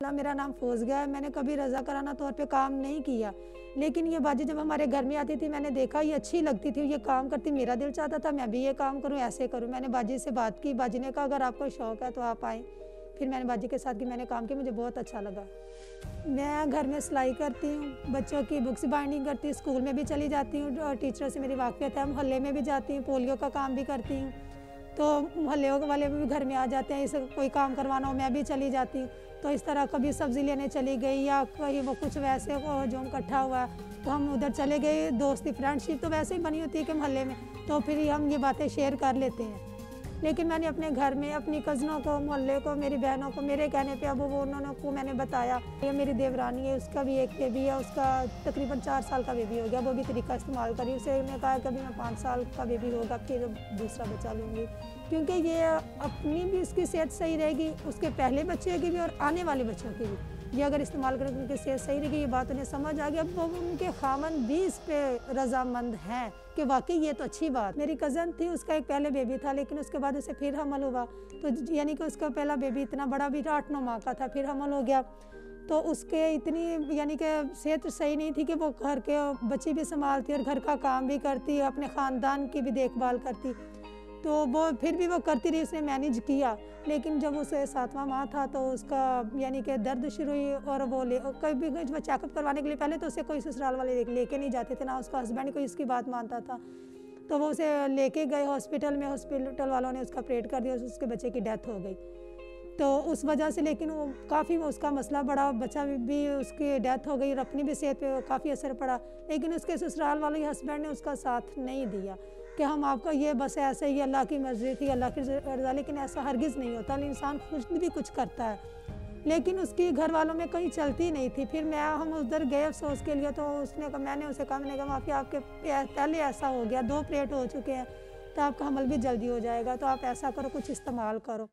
मेरा नाम फोज गया है, मैंने कभी रजा कराना तौर पे काम नहीं किया। लेकिन ये बाजी जब हमारे घर में आती थी, मैंने देखा, ये अच्छी लगती थी, ये काम करती, मेरा दिल चाहता था, मैं भी ये काम करूँ, ऐसे करूँ। मैंने बाजी से बात की, बाजी ने कहा, अगर आपको शौक़ है तो आप आएँ। फिर मैंने बाजी के साथ की, मैंने काम किया, मुझे बहुत अच्छा लगा। मैं घर में सिलाई करती हूँ, बच्चों की बुक्स बाइंडिंग करती हूँ, स्कूल में भी चली जाती हूँ, और टीचरों से मेरी वाकफियत है, मोहल्ले में भी जाती हूँ, पोलियो का काम भी करती हूँ। तो मोहल्ले वाले भी घर में आ जाते हैं, इसे कोई काम करवाना हो, मैं भी चली जाती हूँ। तो इस तरह कभी सब्ज़ी लेने चली गई या कहीं वो कुछ वैसे वो जो इकट्ठा हुआ तो हम उधर चले गए, दोस्ती, फ्रेंडशिप तो वैसे ही बनी होती है कि मोहल्ले में। तो फिर हम ये बातें शेयर कर लेते हैं। लेकिन मैंने अपने घर में, अपनी कज़नों को, मोहल्ले को, मेरी बहनों को, मेरे कहने पे अब वो उन्होंने को मैंने बताया। ये मेरी देवरानी है, उसका भी एक बेबी है, उसका तकरीबन चार साल का बेबी हो गया। वो भी तरीका इस्तेमाल करी। उसे ने कहा कभी मैं पाँच साल का बेबी होगा, फिर दूसरा बच्चा लूँगी। क्योंकि ये अपनी भी उसकी सेहत सही रहेगी, उसके पहले बच्चे की भी और आने वाले बच्चों की भी। ये अगर इस्तेमाल करें तो उनकी सेहत सही रहेगी ये बात उन्हें समझ आ गई अब वो उनके खामन भी इस पे रजामंद हैं कि वाकई ये तो अच्छी बात। मेरी कज़न थी, उसका एक पहले बेबी था, लेकिन उसके बाद उसे फिर हमल हुआ। तो यानी कि उसका पहला बेबी इतना बड़ा भी आठ नौ माह का था, फिर हमल हो गया। तो उसके इतनी यानी कि सेहत सही नहीं थी कि वो घर के बच्चे भी संभालती और घर का काम भी करती, अपने ख़ानदान की भी देखभाल करती। तो वो फिर भी वो करती रही, उसने मैनेज किया। लेकिन जब उसे सातवां माह था तो उसका यानी कि दर्द शुरू हुई और वो ले, कभी भी चेकअप करवाने के लिए, पहले तो उसे कोई ससुराल वाले लेके नहीं जाते थे, ना उसका हस्बैंड कोई इसकी बात मानता था। तो वो उसे लेके गए हॉस्पिटल में हॉस्पिटल वालों ने उसका प्रेड कर दिया उसके बच्चे की डेथ हो गई। तो उस वजह से लेकिन वो काफ़ी उसका मसला बड़ा बच्चा भी उसकी डेथ हो गई और अपनी भी सेहत पे काफ़ी असर पड़ा। लेकिन उसके ससुराल वाले हस्बैंड ने उसका साथ नहीं दिया। कि हम आपका ये बस ऐसे ही अल्लाह की मर्ज़ी थी, अल्लाह की रजा लेकिन ऐसा हरगिज़ नहीं होता। इंसान खुद भी कुछ करता है, लेकिन उसकी घर वालों में कहीं चलती नहीं थी। फिर मैं, हम उधर गए अफसोस के लिए तो उसने कहा, मैंने उसे कहा, मैंने कहा, माफ़ी, आपके पहले ऐसा हो गया, दो प्लेट हो चुके हैं तो आपका हमल भी जल्दी हो जाएगा तो आप ऐसा करो, कुछ इस्तेमाल करो।